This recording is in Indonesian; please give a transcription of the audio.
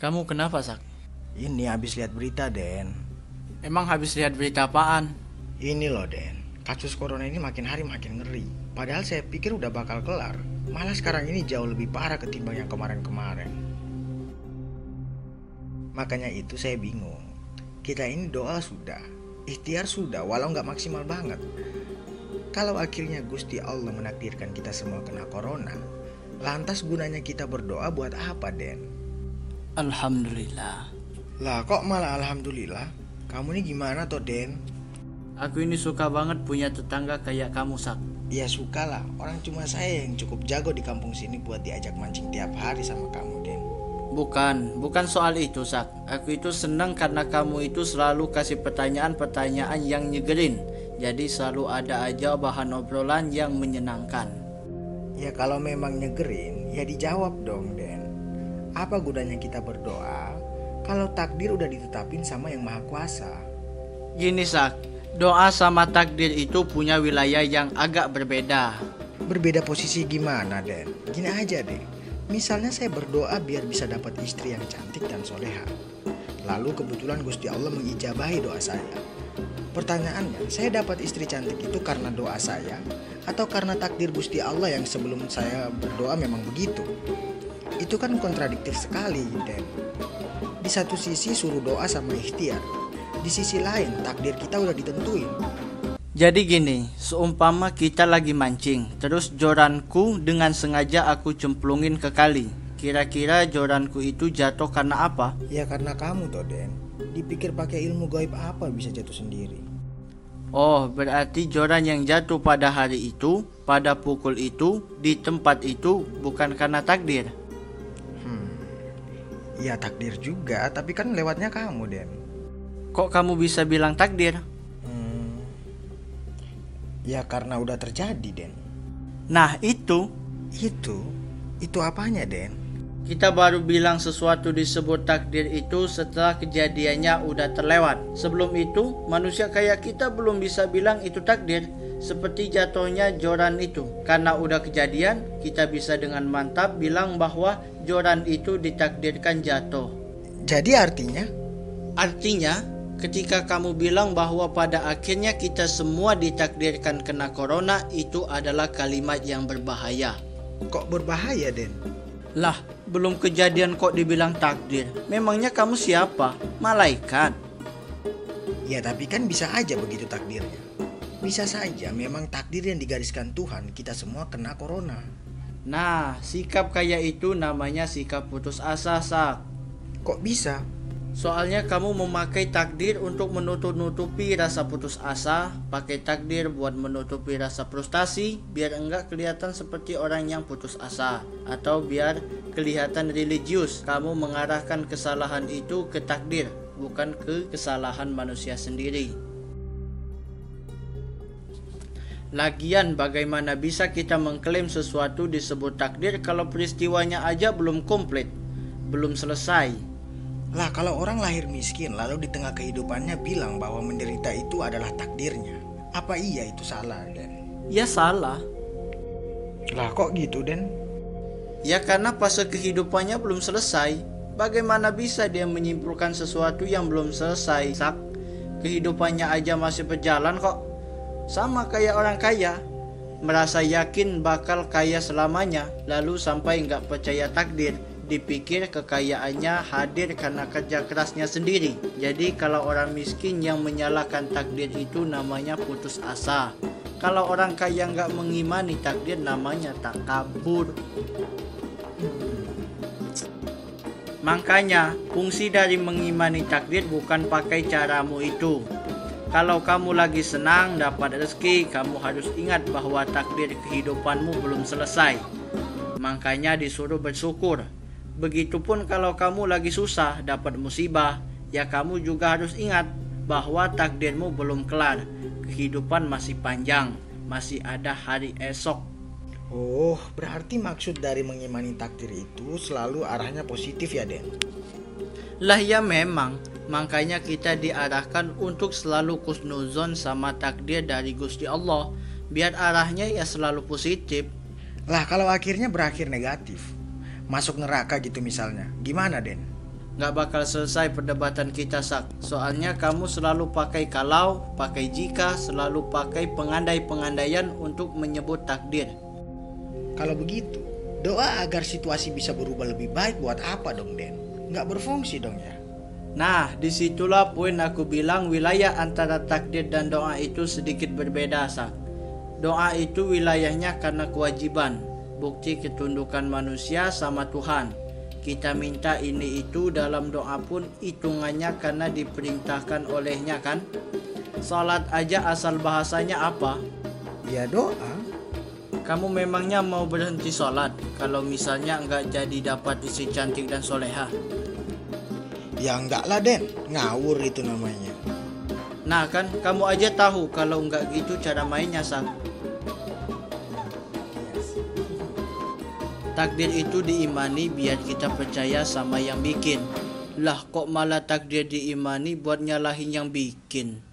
Kamu kenapa, Sak? Ini habis lihat berita, Den. Emang habis lihat berita apaan? Ini loh, Den. Kasus corona ini makin hari makin ngeri. Padahal saya pikir udah bakal kelar. Malah sekarang ini jauh lebih parah ketimbang yang kemarin-kemarin. Makanya itu saya bingung. Kita ini doa sudah, ikhtiar sudah, walau nggak maksimal banget. Kalau akhirnya Gusti Allah menakdirkan kita semua kena corona, lantas gunanya kita berdoa buat apa, Den? Alhamdulillah. Lah kok malah alhamdulillah? Kamu ini gimana toh, Den? Aku ini suka banget punya tetangga kayak kamu, Sak. Ya suka lah, orang cuma saya yang cukup jago di kampung sini buat diajak mancing tiap hari sama kamu, Den. Bukan, bukan soal itu, Sak. Aku itu senang karena kamu itu selalu kasih pertanyaan-pertanyaan yang nyegerin. Jadi selalu ada aja bahan obrolan yang menyenangkan. Ya kalau memang nyegerin, ya dijawab dong, Den. Apa gunanya kita berdoa kalau takdir udah ditetapin sama yang maha kuasa? Gini, Sak. Doa sama takdir itu punya wilayah yang agak berbeda. Berbeda posisi gimana, Den? Gini aja deh. Misalnya saya berdoa biar bisa dapat istri yang cantik dan soleha. Lalu kebetulan Gusti Allah mengijabahi doa saya. Pertanyaannya, saya dapat istri cantik itu karena doa saya atau karena takdir Gusti Allah yang sebelum saya berdoa memang begitu? Itu kan kontradiktif sekali, Den. Di satu sisi suruh doa sama ikhtiar. Di sisi lain, takdir kita udah ditentuin. Jadi gini, seumpama kita lagi mancing, terus joranku dengan sengaja aku cemplungin ke kali. Kira-kira joranku itu jatuh karena apa? Ya karena kamu toh, Den. Dipikir pakai ilmu gaib apa bisa jatuh sendiri. Oh, berarti joran yang jatuh pada hari itu, pada pukul itu, di tempat itu bukan karena takdir. Ya takdir juga, tapi kan lewatnya kamu, Den. Kok kamu bisa bilang takdir? Hmm. Ya karena udah terjadi, Den. Nah, itu Itu, itu apanya, Den? Kita baru bilang sesuatu disebut takdir itu setelah kejadiannya udah terlewat. Sebelum itu, manusia kayak kita belum bisa bilang itu takdir. Seperti jatuhnya joran itu. Karena udah kejadian, kita bisa dengan mantap bilang bahwa joran itu ditakdirkan jatuh. Jadi artinya, Artinya, ketika kamu bilang bahwa pada akhirnya kita semua ditakdirkan kena corona, itu adalah kalimat yang berbahaya. kok berbahaya, Den? Lah, belum kejadian kok dibilang takdir. Memangnya kamu siapa? Malaikat. Ya tapi kan bisa aja begitu takdirnya. Bisa saja memang takdir yang digariskan Tuhan kita semua kena corona. Nah, sikap kayak itu namanya sikap putus asa, Sak. Kok bisa? Soalnya kamu memakai takdir untuk menutup-nutupi rasa putus asa, pakai takdir buat menutupi rasa frustasi biar enggak kelihatan seperti orang yang putus asa atau biar kelihatan religius. Kamu mengarahkan kesalahan itu ke takdir, bukan ke kesalahan manusia sendiri. Lagian bagaimana bisa kita mengklaim sesuatu disebut takdir kalau peristiwanya aja belum komplit, belum selesai. Lah kalau orang lahir miskin lalu di tengah kehidupannya bilang bahwa menderita itu adalah takdirnya. Apa iya itu salah, Den? Ya salah. Lah kok gitu, Den? Ya karena fase kehidupannya belum selesai. Bagaimana bisa dia menyimpulkan sesuatu yang belum selesai? Sak, kehidupannya aja masih berjalan kok. Sama kayak orang kaya, merasa yakin bakal kaya selamanya, lalu sampai nggak percaya takdir, dipikir kekayaannya hadir karena kerja kerasnya sendiri. Jadi kalau orang miskin yang menyalahkan takdir itu namanya putus asa. Kalau orang kaya nggak mengimani takdir namanya tak kabur. Makanya, fungsi dari mengimani takdir bukan pakai caramu itu. Kalau kamu lagi senang dapat rezeki, kamu harus ingat bahwa takdir kehidupanmu belum selesai. Makanya disuruh bersyukur. Begitupun kalau kamu lagi susah dapat musibah, ya kamu juga harus ingat bahwa takdirmu belum kelar. Kehidupan masih panjang, masih ada hari esok. Oh, berarti maksud dari mengimani takdir itu selalu arahnya positif ya, Den? Lah ya memang, makanya kita diarahkan untuk selalu kusnuzon sama takdir dari Gusti Allah, biar arahnya ya selalu positif. Lah kalau akhirnya berakhir negatif, masuk neraka gitu misalnya. Gimana Den? Nggak bakal selesai perdebatan kita sak Soalnya kamu selalu pakai kalau, pakai jika, selalu pakai pengandai-pengandaian untuk menyebut takdir Kalau begitu, doa agar situasi bisa berubah lebih baik buat apa dong Den? Nggak berfungsi dong ya? Nah, di situlah poin aku bilang wilayah antara takdir dan doa itu sedikit berbeda, Sak. Doa itu wilayahnya karena kewajiban, bukti ketundukan manusia sama Tuhan. Kita minta ini itu dalam doa pun hitungannya karena diperintahkan olehnya kan? Salat aja asal bahasanya apa? Ya doa. Kamu memangnya mau berhenti sholat kalau misalnya nggak jadi dapat istri cantik dan soleha? Ya enggak lah Den, ngawur itu namanya. Nah kan kamu aja tahu kalau nggak gitu cara mainnya sang. Takdir itu diimani biar kita percaya sama yang bikin. Lah kok malah takdir diimani buat nyalahin yang bikin?